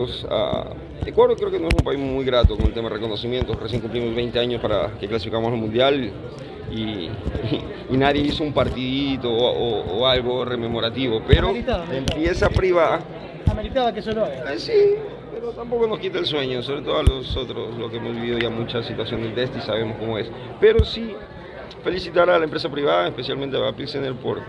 Pues, a Ecuador creo que no es un país muy grato con el tema de reconocimiento. Recién cumplimos 20 años para que clasificamos al Mundial y, y- y nadie hizo un partidito o, o- o algo rememorativo. Pero Ameritaba. empieza privada. Ameritaba que eso lo haga. Eh, sí, pero tampoco nos quita el sueño, sobre todo a nosotros, los que hemos vivido ya muchas situaciones de este y sabemos cómo es. Pero sí, felicitar a la empresa privada, especialmente a Pilsener, por,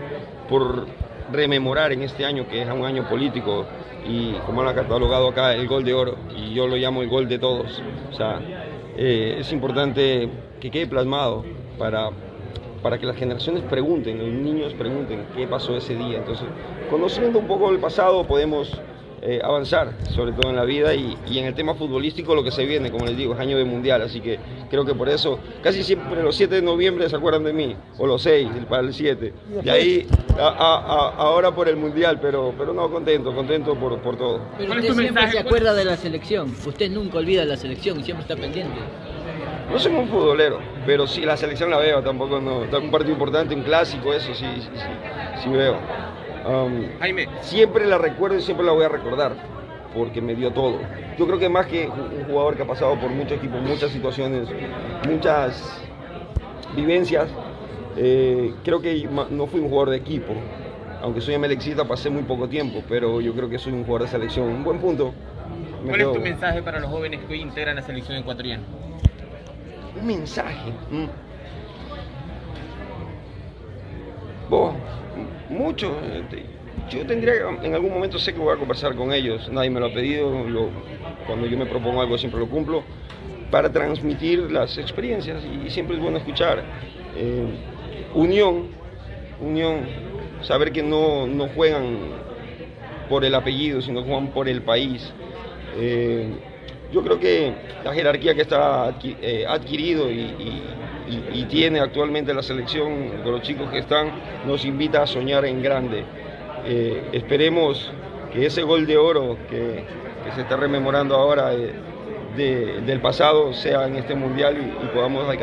por rememorar en este año, que es un año político, y como lo ha catalogado acá, el gol de oro, y yo lo llamo el gol de todos. O sea, eh, es importante que quede plasmado para para que las generaciones pregunten, los niños pregunten qué pasó ese día. Entonces, conociendo un poco el pasado podemos eh, avanzar, sobre todo en la vida y, y en el tema futbolístico lo que se viene, como les digo, es año de mundial, así que creo que por eso casi siempre los 7 de noviembre se acuerdan de mí, o los 6, el- para el 7. Y ahí, a- a- a- ahora por el mundial, pero, pero no, contento, contento por, por todo. Pero ¿Cuál es usted siempre mensaje? se acuerda de la selección. Usted nunca olvida la selección y siempre está pendiente. No soy un futbolero, pero sí la selección la veo, tampoco no. Un partido importante, un clásico, eso sí, sí, sí, sí veo. Um, Jaime, siempre la recuerdo y siempre la voy a recordar, porque me dio todo. Yo creo que más que un jugador que ha pasado por muchos equipos, muchas situaciones, muchas vivencias, eh, creo que no fui un jugador de equipo. Aunque soy emelexista, pasé muy poco tiempo, pero yo creo que soy un jugador de selección. Un buen punto. Me ¿cuál es tu mensaje para los jóvenes que hoy integran la selección ecuatoriana? Un mensaje. mm. Vos, m- mucho. te- Yo tendría, en algún momento sé que voy a conversar con ellos, nadie me lo ha pedido, lo- cuando yo me propongo algo siempre lo cumplo, para transmitir las experiencias y siempre es bueno escuchar. Eh, unión, unión, saber que no, no juegan por el apellido, sino juegan por el país. Eh, yo creo que la jerarquía que está eh, adquirido y- y- tiene actualmente la selección con los chicos que están nos invita a soñar en grande. Eh, esperemos que ese gol de oro que, que se está rememorando ahora eh, de- del pasado sea en este mundial y, y podamos alcanzar.